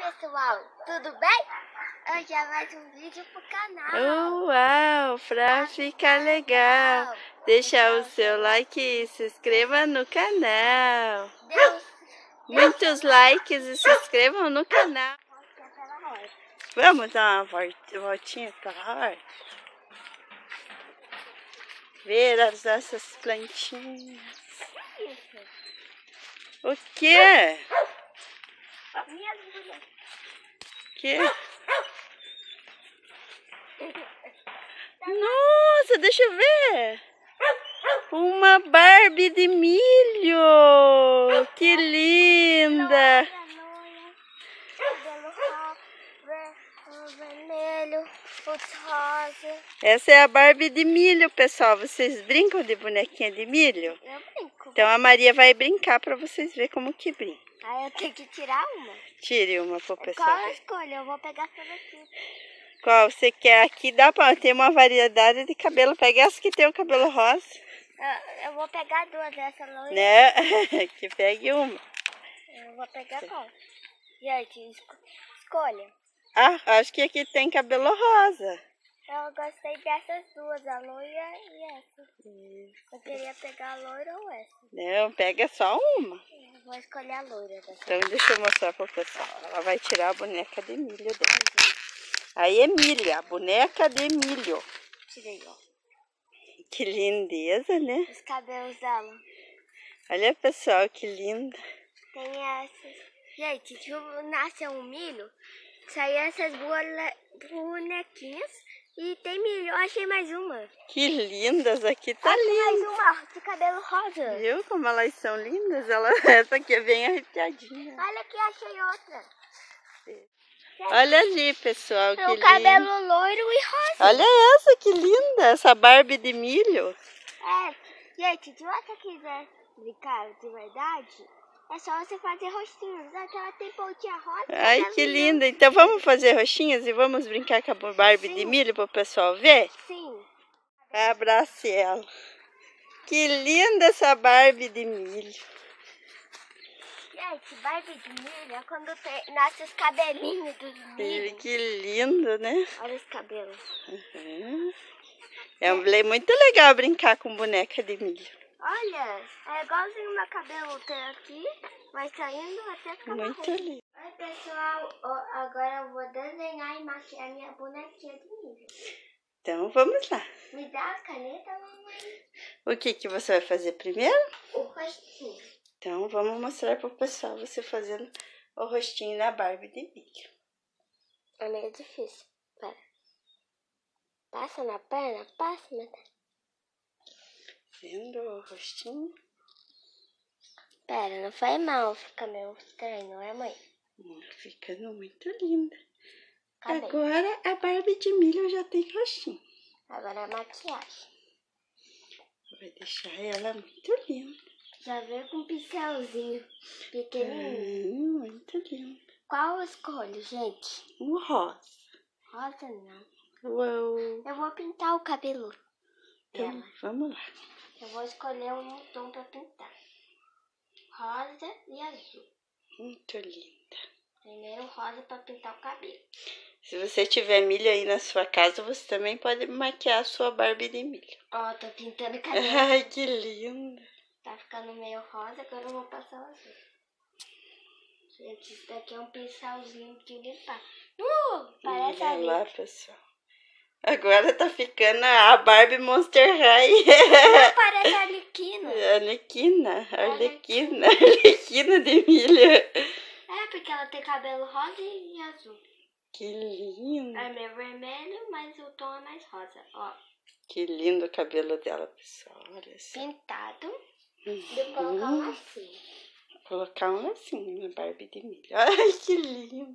pessoal, tudo bem? Hoje é mais um vídeo pro canal. Uau, pra ficar legal. Deixa o seu like e se inscreva no canal. Deus Muitos likes e se inscrevam no canal. Vamos dar uma vol- voltinha pela horta? Ver as nossas plantinhas. O quê? Minhas mulheres. Quê? Nossa, deixa eu ver. Uma Barbie de milho. Que linda. Essa é a Barbie de milho, pessoal. Vocês brincam de bonequinha de milho? Eu brinco. Então a Maria vai brincar para vocês verem como que brinca. Aí eu tenho que tirar uma. Tire uma pro pessoal Qual eu escolho? Eu vou pegar essa daqui. Qual você quer aqui? Dá para ter uma variedade de cabelo. Pega essa que tem o cabelo rosa, Eu, eu vou pegar duas dessa loira. né? que pegue uma. Eu vou pegar qual? Gente, esco- escolha. Ah, acho que aqui tem cabelo rosa. Eu gostei dessas duas, a loira e essa. Eu queria pegar a loira ou essa. Não, pega só uma. Eu vou escolher a loira dessa. Então deixa eu mostrar pro pessoal. Ela vai tirar a boneca de milho dela. Aí é milho, a boneca de milho. Tirei, ó. Que lindeza, né? Os cabelos dela. Olha, pessoal, que linda. Tem essas. Gente, se nascer um milho, saem essas bonequinhas e tem milho. Eu achei mais uma. Que lindas aqui, tá Achei linda. mais uma de cabelo rosa. Viu como elas são lindas? Ela, essa aqui é bem arrepiadinha. Olha aqui, achei outra. Olha ali, pessoal, que Tem o linda. cabelo loiro e rosa. Olha essa, que linda, essa Barbie de milho. É, gente, se você quiser brincar de verdade, é só você fazer rostinhos. Aqui ela tem pontinha rosa. Ai, que lindo. linda. Então vamos fazer roxinhas e vamos brincar com a Barbie de Sim. milho para o pessoal ver? Sim. Abrace ela. Que linda essa Barbie de milho. Gente, Barbie de milho é quando tem, nasce os cabelinhos dos Que, milhos. que lindo, né? Olha os cabelos. Uhum. É um- muito legal brincar com boneca de milho. Olha, é igualzinho o meu cabelo tem aqui, vai saindo até ficar Muito lindo. Oi, pessoal, agora eu vou desenhar e maquiar minha bonequinha de milho. Então vamos lá. Me dá a caneta, mamãe. O que, que você vai fazer primeiro? O rostinho. Então vamos mostrar para o pessoal você fazendo o rostinho na Barbie de milho. É meio difícil. Pera. Passa na perna, passa na perna. Vendo o rostinho? Pera, não foi mal, fica meio estranho, não é, mãe? Hum, Ficando muito linda. Acabei. Agora a Barbie de milho já tem rostinho. Agora a maquiagem. Vai deixar ela muito linda. Já veio com um pincelzinho pequenininho. Hum, muito linda. Qual eu escolho, gente? O rosa. Rosa não. Uau. Eu vou pintar o cabelo Então, dela. vamos lá. Eu vou escolher um tom pra pintar. Rosa e azul. Muito linda. Primeiro rosa pra pintar o cabelo. Se você tiver milho aí na sua casa, você também pode maquiar a sua Barbie de milho. Ó, tô pintando o cabelo. Ai, que linda. Tá ficando meio rosa, agora eu vou passar o azul. Gente, isso daqui é um pincelzinho de limpar. Uh, parece Olha ali. lá, pessoal. Agora tá ficando a Barbie Monster High. Não, parece a Arlequina. Arlequina, Arlequina, Arlequina de milho. É, porque ela tem cabelo rosa e azul. Que lindo. É meio vermelho, mas o tom é mais rosa. Ó, Que lindo o cabelo dela, pessoal. Olha só. pintado. Vou colocar um Uhum. lacinho. Colocar um lacinho na Barbie de milho. Ai, que lindo.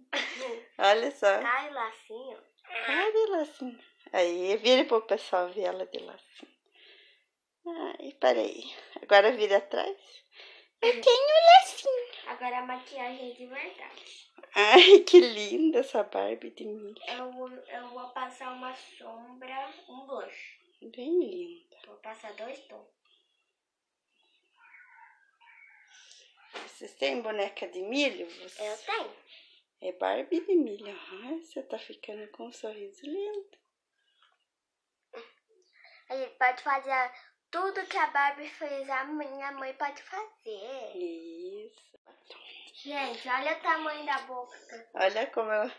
Olha só. Cai lacinho. Cadê lacinho? Aí, vire pro pessoal ver ela de lacinho. Ai, peraí. Agora vira atrás. Eu tenho lacinho. Agora a maquiagem é de verdade. Ai, que linda essa Barbie de milho. Eu, vou- eu vou passar uma sombra, um blush. Bem linda. Vou passar dois tons. Vocês têm boneca de milho? Você- Eu tenho. É Barbie de milho. Ai, você tá ficando com um sorriso lindo. A gente pode fazer tudo que a Barbie fez, a minha mãe pode fazer. Isso. Gente, olha o tamanho da boca. Olha como ela,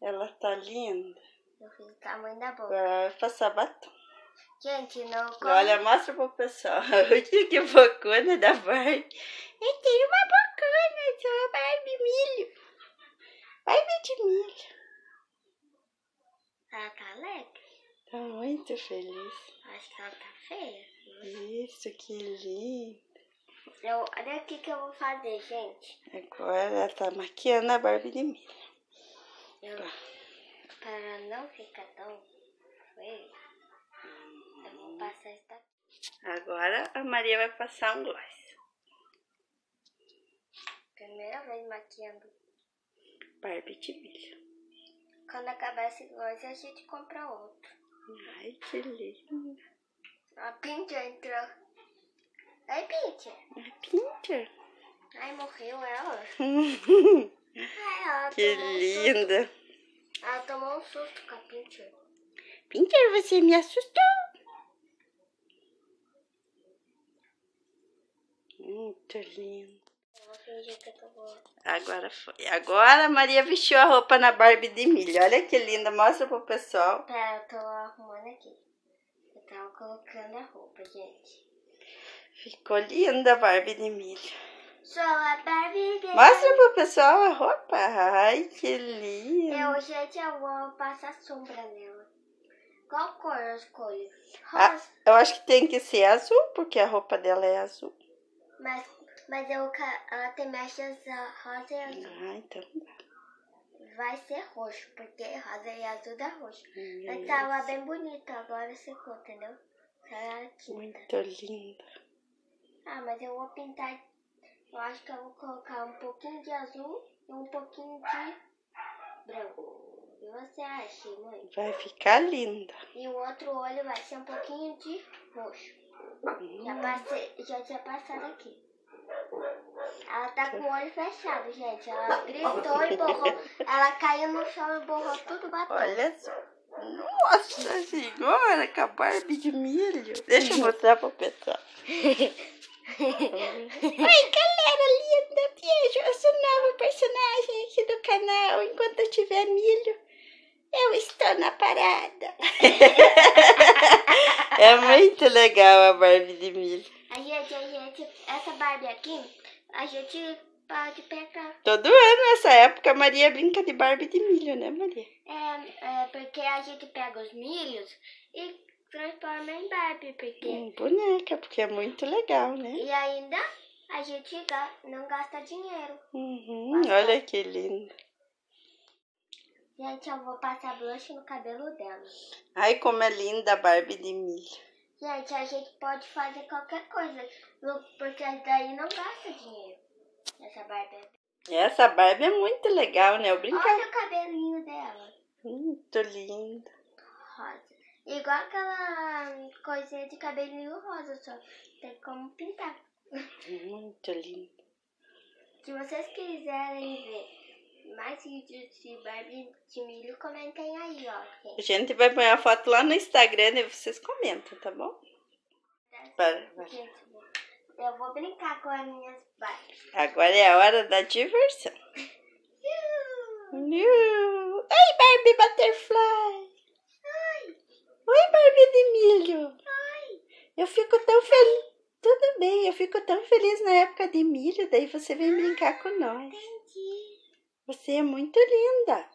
ela tá linda. Eu fiz o tamanho da boca. Vai passar batom. Gente, não Olha, mostra pro pessoal. Olha que bocona da Barbie. Eu tenho uma bocona, sou a Barbie milho. Barbie de milho. Ela tá alegre. Tá muito feliz. Acho que ela tá feia. Isso, que lindo. Eu, olha o que eu vou fazer, gente. Agora ela tá maquiando a Barbie de milho. Eu, para não ficar tão feio, eu vou passar esta Agora a Maria vai passar um gloss. primeira vez maquiando. Barbie de milho. Quando acabar esse gloss, a gente compra outro. Ai, que lindo. A Pinter entrou. Oi, Pinter. A Pinter. Ai, morreu ela. Ai, ela que Um linda. susto. Ela tomou um susto com a Pinter. Pinter, você me assustou. Muito lindo. Eu vou fingir que eu tô boa. Agora foi. Agora a Maria vestiu a roupa na Barbie de milho. Olha que linda. Mostra pro pessoal. Pera, eu tô arrumando aqui. Eu tava colocando a roupa, gente. Ficou linda a Barbie de milho. Sou a Barbie de Mostra pro pessoal a roupa. Ai, que lindo. Eu, gente, eu vou passar sombra nela. Qual cor eu escolho? Ah, Rosa. eu acho que tem que ser azul, porque a roupa dela é azul. Mas, mas eu, ela tem mechas rosa e azul. Ah, então dá. Vai ser roxo, porque rosa e azul dá roxo. Hum, Mas tava bem bonito, agora secou, entendeu? Tá tinta. Muito linda. Ah, mas eu vou pintar. Eu acho que eu vou colocar um pouquinho de azul e um pouquinho de branco. O que você acha, mãe? Vai ficar linda. E o outro olho vai ser um pouquinho de roxo. Já, passei, já tinha passado aqui. Ela tá com o olho fechado, gente. Ela gritou e borrou. Ela caiu no chão e borrou tudo batom. Olha só. Nossa senhora, com a Barbie de milho. Deixa eu mostrar pro pessoal. Oi, galera linda. Beijo. Eu sou nova personagem aqui do canal. Enquanto eu tiver milho, eu estou na parada. é muito legal a Barbie de milho. A gente, a gente, essa Barbie aqui, a gente pode pegar. Todo ano, nessa época, a Maria brinca de Barbie de milho, né, Maria? É, é porque a gente pega os milhos e transforma em Barbie, porque Em boneca, porque é muito legal, né? e ainda a gente não gasta dinheiro. Uhum, olha que lindo. Gente, eu vou passar blush no cabelo dela. Ai, como é linda a Barbie de milho. Gente, a gente pode fazer qualquer coisa, porque daí não gasta dinheiro. Essa Barbie. Essa Barbie é muito legal, né? Eu brincava. Olha o cabelinho dela. Muito linda. Rosa. Igual aquela coisinha de cabelinho rosa, só tem como pintar. Muito linda. Se vocês quiserem ver mais vídeos de Barbie de milho, comentem aí, ó. A gente. gente vai pôr a foto lá no Instagram e vocês comentam, tá bom? Para, para. Gente, eu vou brincar com as minhas Barbies. Agora é a hora da diversão. Iu. Oi, Barbie Butterfly. Oi, Barbie de milho. Eu fico tão feliz. Tudo bem, eu fico tão feliz na época de milho, daí você vem brincar com nós. Você é muito linda.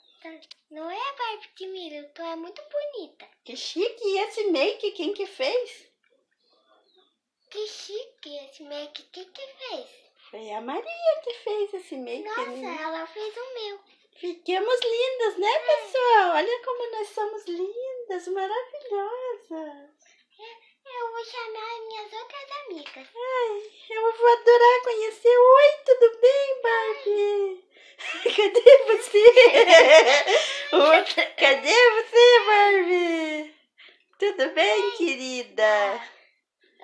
Não é Barbie de milho, tu é muito bonita. Que chique. E esse make, quem que fez? Que chique esse make. O que fez? Foi a Maria que fez esse make. Nossa, né? ela fez o meu. Ficamos lindas, né, pessoal? Olha como nós somos lindas, maravilhosas. Eu vou chamar as minhas outras amigas. Ai, eu vou adorar conhecer. Oi, tudo bem, Barbie? Cadê você? Cadê você, Barbie? Tudo bem, querida?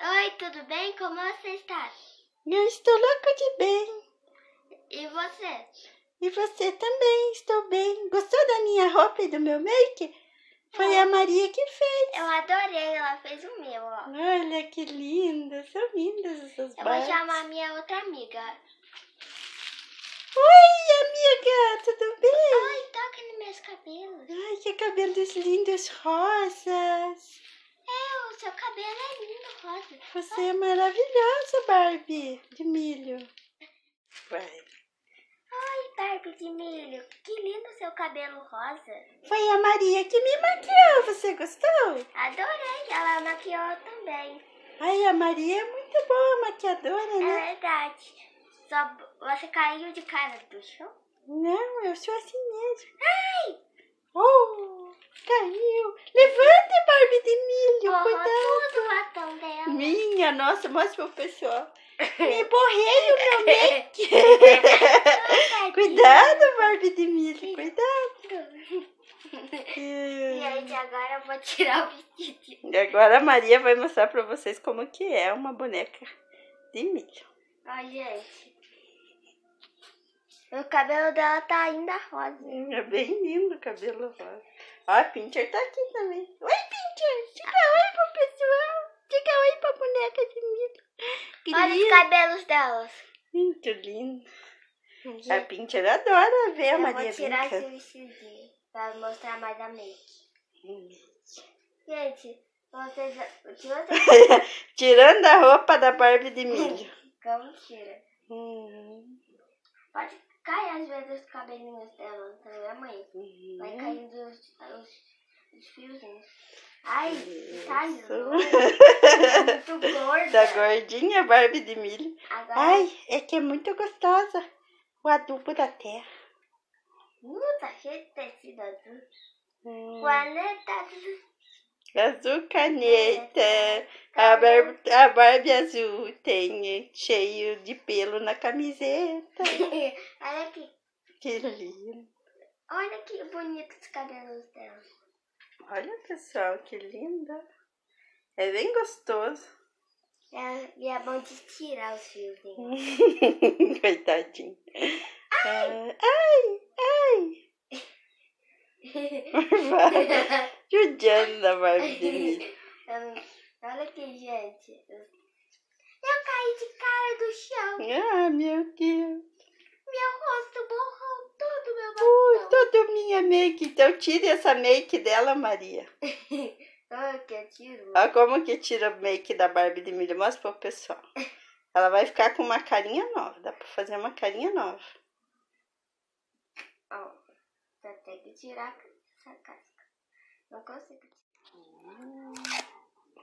Oi, tudo bem? Como você está? Eu estou louca de bem. E você? E você também, estou bem. Gostou da minha roupa e do meu make? Foi a Maria que fez. Eu adorei, ela fez o meu, ó. Olha que linda, são lindas essas Eu vou chamar minha outra amiga. Oi, amiga, tudo bem? Ai, toca nos meus cabelos. Ai, que cabelos lindos rosas. É, o seu cabelo é lindo, rosa. Você é maravilhosa, Barbie de milho. Vai. Ai, Barbie de milho, que lindo seu cabelo rosa. Foi a Maria que me maquiou, você gostou? Adorei, ela maquiou também. Ai, a Maria é muito boa maquiadora, É né? verdade. Só você caiu de cara do chão? Não, eu sou assim mesmo. Ai! Oh, caiu. Levante, Barbie de milho, Borrou cuidado. tudo o dela. Minha, nossa, mostra pro pessoal. Me borrei o meu make. Cuidado, Barbie de milho, cuidado. Gente, agora eu vou tirar o vestido. E agora a Maria vai mostrar pra vocês como que é uma boneca de milho. Ó, gente. O cabelo dela tá ainda rosa. É bem lindo o cabelo rosa. Ó, a Pinter tá aqui também. Oi, Pinter! Diga oi pro pessoal. Diga oi pra boneca de milho. Que Olha os lindo. cabelos delas. Muito lindo. A Pinter adora ver a eu Maria vou tirar esse brincando. vestidinho pra mostrar mais a make. Hum. Gente, vocês... Outra... Tirando a roupa da Barbie de milho. Como tira? Hum, Pode cair às vezes os cabelinhos dela, tá vendo, mãe? Vai hum. caindo os, os, os fiozinhos. Ai, tá muito gorda. Tá gordinha, Barbie de milho. Agora, Ai, é que é muito gostosa. O adubo da terra. uh, tá cheio de tecido azul. Hum. Planeta azul. Azul caneta. A Barbie, a Barbie azul tem cheio de pelo na camiseta. Olha aqui. Que lindo. Olha que bonito os cabelos dela. Olha, pessoal, que linda. É bem gostoso. É, e é bom de tirar os fiozinhos. Coitadinho. Ah, Ai, ai. Vai. Judiando da Barbie de milho. Hum, Olha aqui, gente. Eu caí de cara do chão. Ah, meu Deus. Meu rosto borrou todo meu Ui, batom. toda minha make. Então tire essa make dela, Maria. Ai, que eu tiro. Olha como que tira a make da Barbie de milho. Mostra pro pessoal. Ela vai ficar com uma carinha nova. Dá pra fazer uma carinha nova. Ó, só tem que tirar essa casca. Não consigo tirar.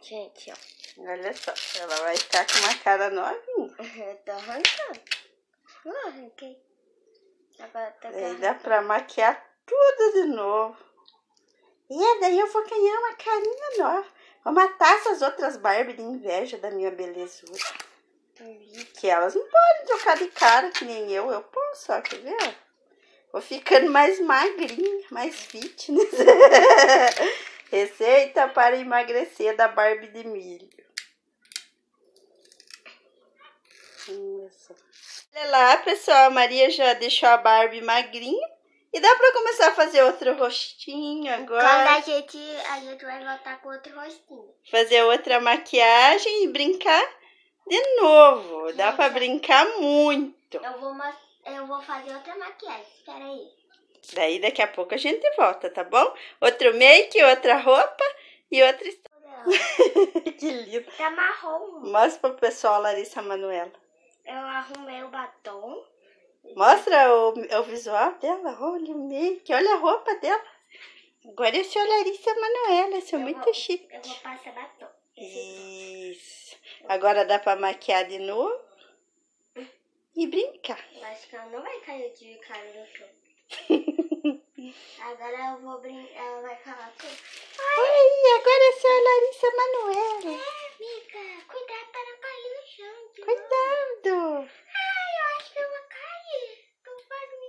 Gente, ó. Olha só. Ela vai ficar com uma cara novinha. Eu tô arrancando. Não arranquei. Agora tá Daí dá pra maquiar tudo de novo. E daí eu vou ganhar uma carinha nova. Vou matar essas outras Barbie de inveja da minha belezura. Que elas não podem trocar de cara que nem eu. Eu posso, ó, quer ver? Vou ficando mais magrinha, mais fitness. Receita para emagrecer da Barbie de milho. Isso. Olha lá, pessoal, a Maria já deixou a Barbie magrinha. E dá pra começar a fazer outro rostinho Quando agora. a gente, a gente vai voltar com outro rostinho. Fazer outra maquiagem e brincar de novo. Dá pra brincar muito. Eu vou, ma- eu vou fazer outra maquiagem. Espera aí. Daí daqui a pouco a gente volta, tá bom? Outro make, outra roupa e outra história. que lindo. Tá marrom. Mostra pro pessoal a Larissa Manuela. Eu arrumei o batom. Mostra o, o visual dela. Olha o make, olha a roupa dela. Agora eu sou a Larissa Manuela, sou Eu muito vou- chique. Eu vou passar batom. Isso. Agora dá pra maquiar de novo e brincar. acho que ela não vai cair de cara no chão. Agora eu vou brincar. Ela vai falar tudo. Oi, agora sou a Larissa Manuela. É, amiga, cuidado para não cair no chão. de novo. Cuidado. Ai, eu acho que eu vou cair. Tô quase me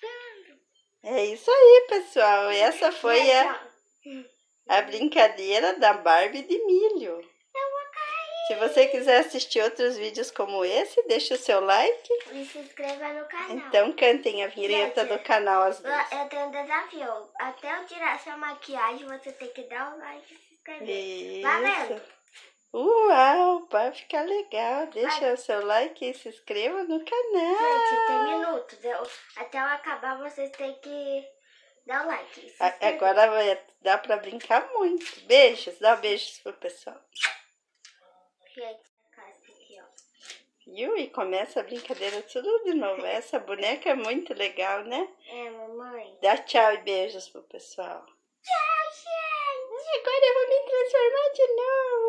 dando. É isso aí, pessoal. Essa foi a, a brincadeira da Barbie de milho. Se você quiser assistir outros vídeos como esse, deixa o seu like. E se inscreva no canal. Então cantem a vinheta do canal as duas. Eu tenho um desafio. Até eu tirar sua maquiagem, você tem que dar o like e se inscrever. Isso. Valendo. Uau, vai ficar legal. Deixa o seu like e se inscreva no canal. Gente, tem minutos. Eu, até eu acabar, vocês têm que dar o like. Agora vai- dá pra brincar muito. Beijos, dá beijos pro pessoal. Casa aqui, ó. Viu? E começa a brincadeira tudo de novo. Essa boneca é muito legal, né? É, mamãe. Dá tchau e beijos pro pessoal. Tchau, gente. Agora eu vou me transformar de novo.